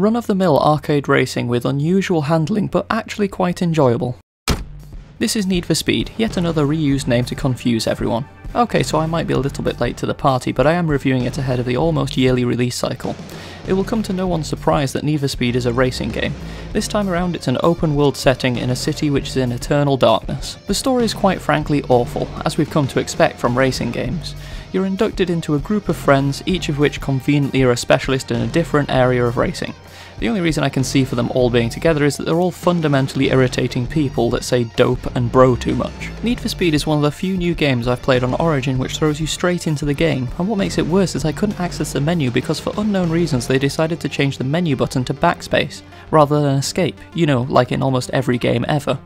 Run of the mill arcade racing with unusual handling but actually quite enjoyable. This is Need for Speed, yet another reused name to confuse everyone. Okay, so I might be a little bit late to the party, but I am reviewing it ahead of the almost yearly release cycle. It will come to no one's surprise that Need for Speed is a racing game. This time around it's an open world setting in a city which is in eternal darkness. The story is quite frankly awful, as we've come to expect from racing games. You're inducted into a group of friends, each of which conveniently are a specialist in a different area of racing. The only reason I can see for them all being together is that they're all fundamentally irritating people that say dope and bro too much. Need for Speed is one of the few new games I've played on Origin which throws you straight into the game, and what makes it worse is I couldn't access the menu because for unknown reasons they decided to change the menu button to backspace, rather than escape, you know, like in almost every game ever.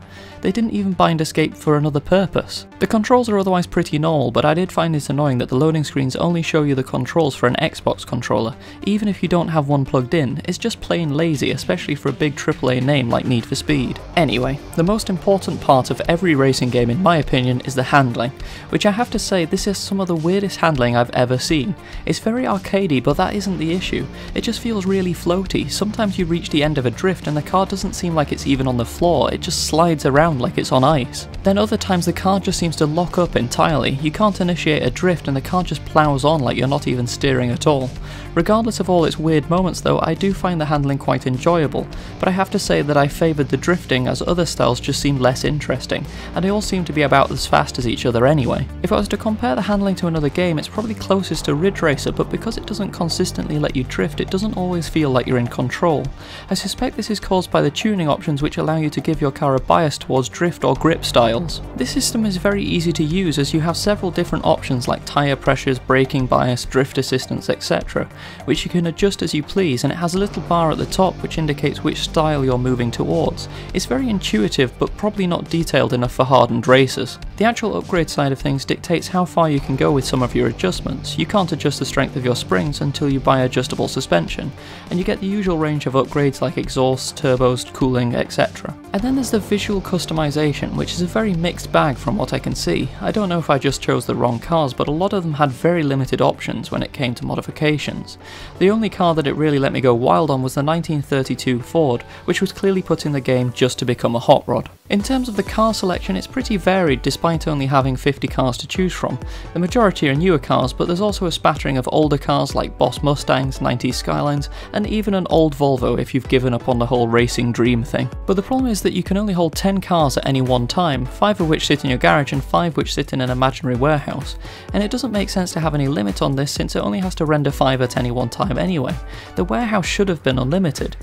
They didn't even bind escape for another purpose. The controls are otherwise pretty normal, but I did find it annoying that the loading screens only show you the controls for an Xbox controller, even if you don't have one plugged in, it's just plain lazy, especially for a big AAA name like Need for Speed. Anyway, the most important part of every racing game in my opinion is the handling, which I have to say this is some of the weirdest handling I've ever seen. It's very arcadey, but that isn't the issue. It just feels really floaty. Sometimes you reach the end of a drift and the car doesn't seem like it's even on the floor, it just slides around like it's on ice. Then other times the car just seems to lock up entirely. You can't initiate a drift and the car just plows on like you're not even steering at all. Regardless of all its weird moments though, I do find the handling quite enjoyable, but I have to say that I favoured the drifting as other styles just seemed less interesting, and they all seem to be about as fast as each other anyway. If I was to compare the handling to another game, it's probably closest to Ridge Racer, but because it doesn't consistently let you drift, it doesn't always feel like you're in control. I suspect this is caused by the tuning options which allow you to give your car a bias towards drift or grip styles. This system is very easy to use as you have several different options like tyre pressures, braking bias, drift assistance, etc which you can adjust as you please and it has a little bar at the top which indicates which style you're moving towards. It's very intuitive but probably not detailed enough for hardened racers. The actual upgrade side of things dictates how far you can go with some of your adjustments. You can't adjust the strength of your springs until you buy adjustable suspension, and you get the usual range of upgrades like exhaust, turbos, cooling, etc. And then there's the visual customization, which is a very mixed bag from what I can see. I don't know if I just chose the wrong cars, but a lot of them had very limited options when it came to modifications. The only car that it really let me go wild on was the 1932 Ford, which was clearly put in the game just to become a hot rod. In terms of the car selection, it's pretty varied despite only having 50 cars to choose from. The majority are newer cars, but there's also a spattering of older cars like Boss Mustangs, 90s Skylines, and even an old Volvo if you've given up on the whole racing dream thing. But the problem is that you can only hold 10 cars at any one time, 5 of which sit in your garage and 5 which sit in an imaginary warehouse. And it doesn't make sense to have any limit on this since it only has to render 5 at any one time anyway. The warehouse should have been unlimited.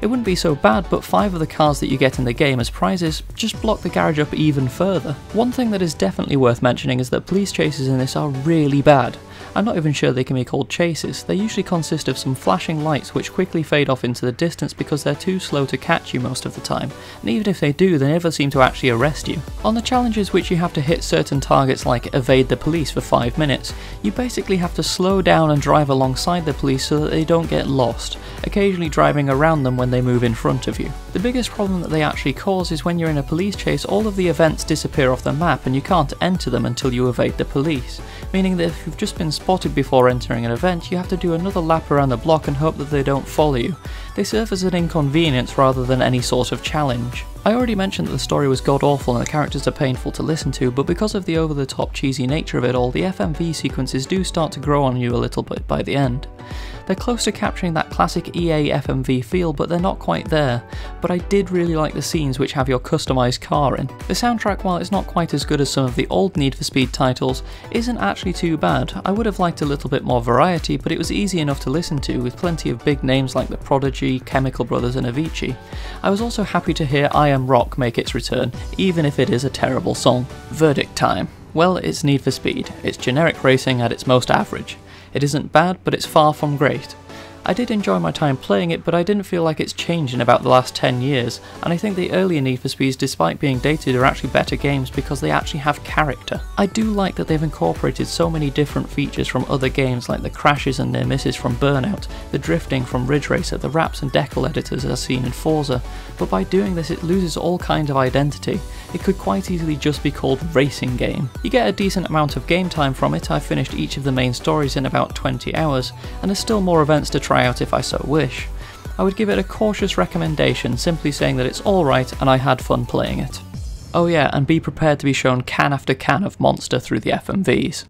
It wouldn't be so bad, but 5 of the cars that you get in the game as prizes just block the garage up even further. One thing that is definitely worth mentioning is that police chases in this are really bad. I'm not even sure they can be called chases, they usually consist of some flashing lights which quickly fade off into the distance because they're too slow to catch you most of the time, and even if they do, they never seem to actually arrest you. On the challenges which you have to hit certain targets like evade the police for 5 minutes, you basically have to slow down and drive alongside the police so that they don't get lost, occasionally driving around them when they move in front of you. The biggest problem that they actually cause is when you're in a police chase, all of the events disappear off the map and you can't enter them until you evade the police, meaning that if you've just been spotted before entering an event, you have to do another lap around the block and hope that they don't follow you. They serve as an inconvenience rather than any sort of challenge. I already mentioned that the story was god awful and the characters are painful to listen to, but because of the over the top cheesy nature of it all, the FMV sequences do start to grow on you a little bit by the end. They're close to capturing that classic EA FMV feel, but they're not quite there. But I did really like the scenes which have your customised car in. The soundtrack, while it's not quite as good as some of the old Need for Speed titles, isn't actually too bad. I would have liked a little bit more variety, but it was easy enough to listen to, with plenty of big names like The Prodigy, Chemical Brothers, and Avicii. I was also happy to hear I Am Rock make its return, even if it is a terrible song. Verdict time. Well, it's Need for Speed. It's generic racing at its most average. It isn't bad, but it's far from great. I did enjoy my time playing it, but I didn't feel like it's changed in about the last 10 years, and I think the earlier Need for Speeds, despite being dated, are actually better games because they actually have character. I do like that they've incorporated so many different features from other games like the crashes and near misses from Burnout, the drifting from Ridge Racer, the wraps and decal editors as seen in Forza, but by doing this it loses all kind of identity. It could quite easily just be called Racing Game. You get a decent amount of game time from it, I've finished each of the main stories in about 20 hours, and there's still more events to try out if I so wish. I would give it a cautious recommendation, simply saying that it's alright and I had fun playing it. Oh yeah, and be prepared to be shown can after can of Monster through the FMVs.